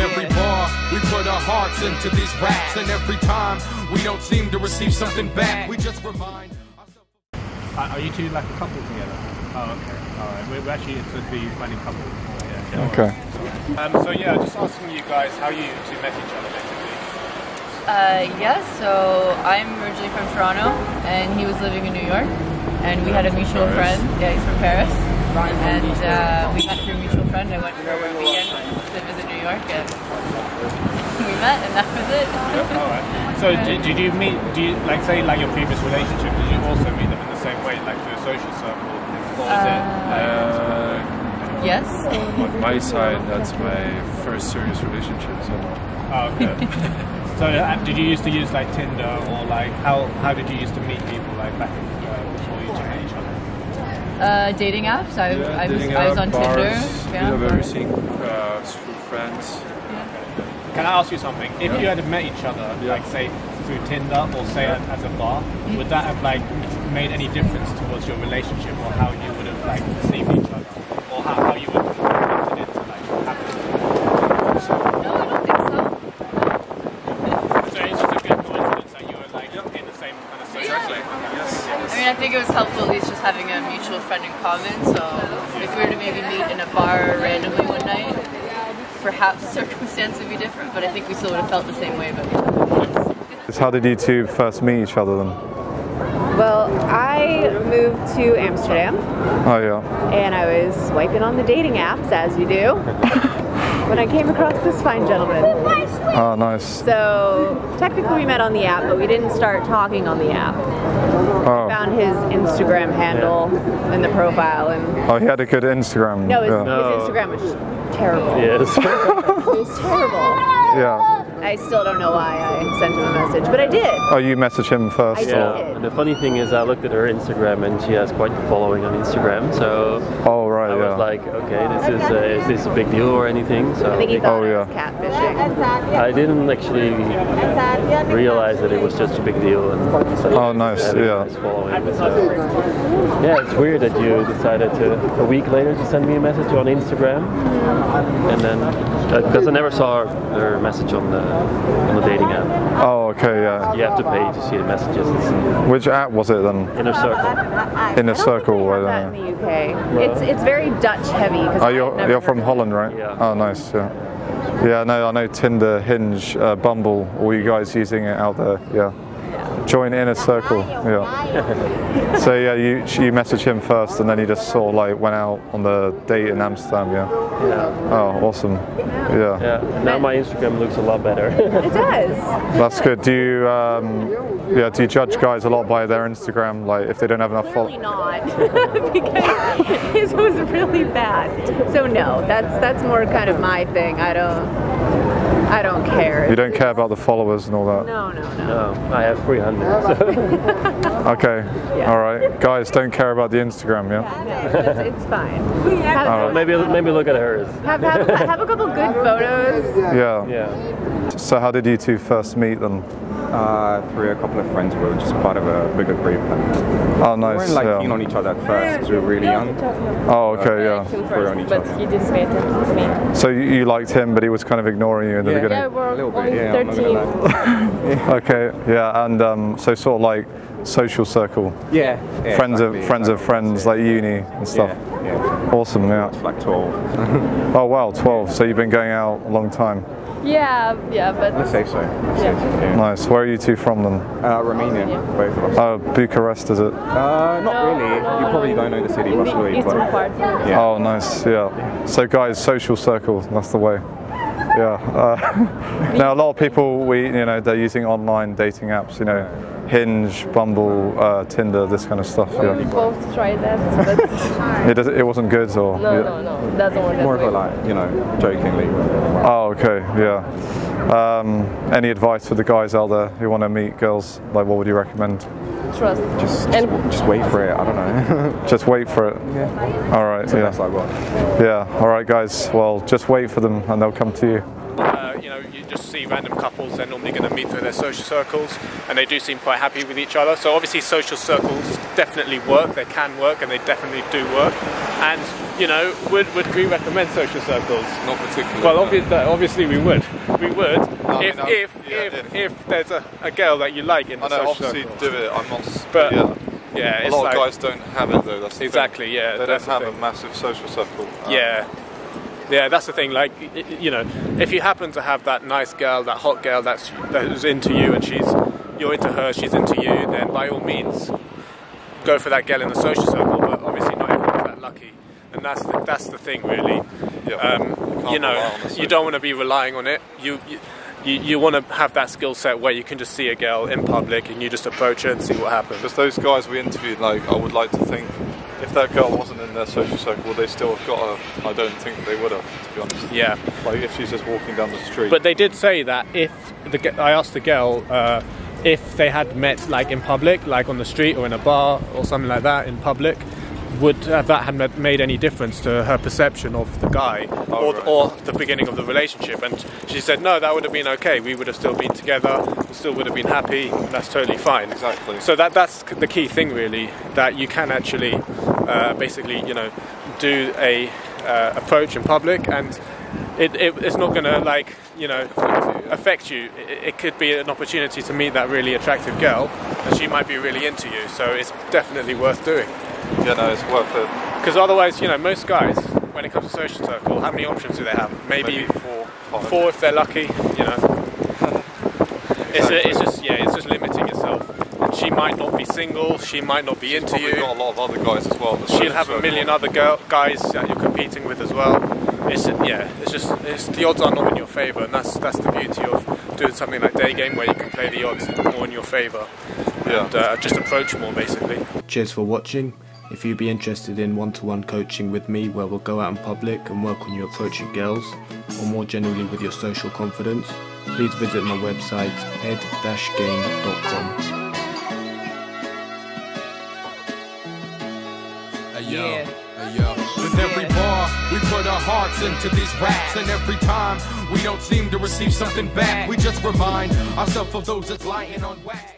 every bar. We put our hearts into these raps, and every time we don't seem to receive something back, we just remind. Uh, are you two like a couple together? Oh, okay. All right. We're, we're actually supposed to be finding couples. Yeah. Okay. Um, so yeah, just asking you guys how you two met each other, basically. Uh, yes, so I'm originally from Toronto, and he was living in New York, and we had a mutual Paris. friend. Yeah, he's from Paris, and uh, we met through a mutual friend. I went for a weekend to visit New York, and we met, and that was it. All right. So did, did you meet? Do you like say like your previous relationship? Did you also meet them in the same way, like through a social circle, or was it? Uh, yes. on my side, that's my first serious relationship. So Oh, okay. so uh, did you used to use like Tinder or like how how did you used to meet people like back in, uh, before you two met each other? Uh, dating apps. I, yeah, I, was, dating I was on bars, Tinder. bit Yeah, of bars. everything uh, through friends. Can I ask you something? If you had met each other, Yeah. like say through Tinder or say at, as a bar, would that have like made any difference towards your relationship or how you would have like perceived each other or how, how you would have wanted it to like happen? No, I don't think so. So it's just a good coincidence that you were like in the same kind of social circle. I mean, I think it was helpful at least just having a mutual friend in common. So if we were to maybe meet in a bar randomly one night, perhaps the circumstance would be different. But I think we still would have felt the same way about each other. How did you two first meet each other then? Well, I moved to Amsterdam Oh yeah. and I was swiping on the dating apps as you do when I came across this fine gentleman. Oh nice. So technically we met on the app, but we didn't start talking on the app. Oh. Found his Instagram handle in the profile and Oh, he had a good Instagram. no, his, yeah. his Instagram was terrible. Yes. It was terrible. yeah. I still don't know why I sent him a message, but I did. Oh, you messaged him first. I did. And the funny thing is, I looked at her Instagram, and she has quite the following on Instagram. So Oh right. I yeah. Was like, okay, this is uh, is this a big deal or anything? So I think he thought Oh, I yeah. was catfishing. I didn't actually realize that it was just a big deal. And so Oh, nice, yeah. nice following. But, uh, yeah, it's weird that you decided to a week later to send me a message on Instagram, and then because I never saw her, her message on the on the dating app. Oh okay. Yeah. You have to pay to see the messages. Which app was it then? inner circle. In a circle. I Have that don't in know. the UK. It's it's very Dutch heavy. Oh, you're you're from. Holland, right? Yeah. Oh, nice. Yeah. Yeah. No, I know Tinder, Hinge, uh, Bumble. All you guys using it out there. Yeah. Join inner circle. Yeah. so yeah, you you messaged him first, and then you just sort of like went out on the date in Amsterdam. Yeah. Yeah. Oh, awesome. Yeah. Yeah, and now my Instagram looks a lot better. It does. That's good. Do you um, yeah? Do you judge guys a lot by their Instagram? Like if they don't have enough Really followers? not, because his was really bad. So no, that's that's more kind of my thing. I don't, I don't care. You don't care about the followers and all that. No, no, no. no, I have 300. So. Okay. Yeah. All right. Guys, don't care about the Instagram. Yeah. no it's, it's fine. Have, Alright. maybe maybe look at hers. have, have, have a couple good photos. Yeah. Yeah. So how did you two first meet then? Uh, through a couple of friends, we were just part of a bigger group. And Oh, we nice. weren't like yeah. keen on each other at first because we were really young. Oh, okay, yeah. We were on each other. didn't pay attention to me. So you, you liked him, but he was kind of ignoring you in the Yeah. we're A little bit, yeah. I'm not gonna 13. lie. Okay, yeah, and um, so sort of like social circle, Yeah. yeah, friends exactly, of friends of friends, Yeah. like uni and stuff. Yeah, yeah. Awesome, yeah. It's like 12. Oh wow, 12. So you've been going out a long time. Yeah, yeah, but Let's say so. Let's say so, yeah. Nice. Where are you two from then? Uh, Romania, both of us. Oh, Bucharest, is it? Uh, not No, really. no, you no, probably no. don't know the city in much, the eastern But part. yeah. Oh, nice. Yeah. So guys, social circle. That's the way. Yeah. Uh, now a lot of people, we you know, they're using online dating apps. You know, Hinge, Bumble, uh, Tinder, this kind of stuff. We Yeah. both tried that, but It, does, it wasn't good, or no, yeah. no, no, doesn't work More of a like, you know, jokingly. Oh, okay. Yeah. Um, any advice for the guys out there who want to meet girls? Like, what would you recommend? Trust. Just, And- just, just wait for it. I don't know. Just wait for it. yeah. All right. That's the Yeah. best I got. Yeah. All right, guys. Well, just wait for them, and they'll come to you. Uh, you know, you just see random couples. They're normally going to meet through their social circles, and they do seem quite happy with each other. So obviously, social circles definitely work. They can work, and they definitely do work. And you know, would would we recommend social circles? Not particularly. Well, no. obviously we would. We would I if mean, if yeah, if, if. there's a, a girl that you like in the I know, social obviously circles. do it. I'm not. But, yeah, yeah, a lot like, of guys don't have it though. That's the thing. Exactly, yeah, They don't have a massive social circle. Um, Yeah. Yeah, that's the thing. Like, you know, if you happen to have that nice girl, that hot girl that's that's into you, and she's you're into her, she's into you, then by all means, go for that girl in the social circle. But obviously, not everyone's that lucky, and that's the, that's the thing, really. Um, you know, rely on the you don't want to be relying on it. You. you you, you want to have that skill set where you can just see a girl in public and you just approach her and see what happens. Because those guys we interviewed, like, I would like to think if that girl wasn't in their social circle, they still have got her. I don't think they would have, to be honest. Yeah. Like if she's just walking down the street. But they did say that if the I asked the girl uh, if they had met like in public, like on the street or in a bar or something like that in public, would have that had made any difference to her perception of the guy or, right. or the beginning of the relationship? And she said no, that would have been okay. We would have still been together, we still would have been happy. That's totally fine. Exactly. So that that's the key thing really that you can actually uh, basically you know do a uh, approach in public and it, it, it's not going to like you know affect you it, it could be an opportunity to meet that really attractive girl and she might be really into you so it's definitely worth doing yeah, no, it's worth it. because otherwise you know most guys when it comes to social circle how many options do they have maybe, Maybe four, five. four if they're lucky you know it's, a, it's just yeah it's just limiting yourself she might not be single she might not be into Probably you got a lot of other guys as well. in the she'll social have a circle. million other girl, guys that you're competing with as well. It's yeah, it's just it's, the odds are not in your favour, and that's that's the beauty of doing something like day game where you can play the odds more in your favour Yeah. and uh, just approach more basically. Cheers for watching. If you'd be interested in one-to-one coaching with me where we'll go out in public and work on your approach of girls, or more generally with your social confidence, please visit my website ed-game.com. Hey, yo. Hey, yo. With every bar, we put our hearts into these raps, and every time we don't seem to receive something back, we just remind ourselves of those that's lying on wax.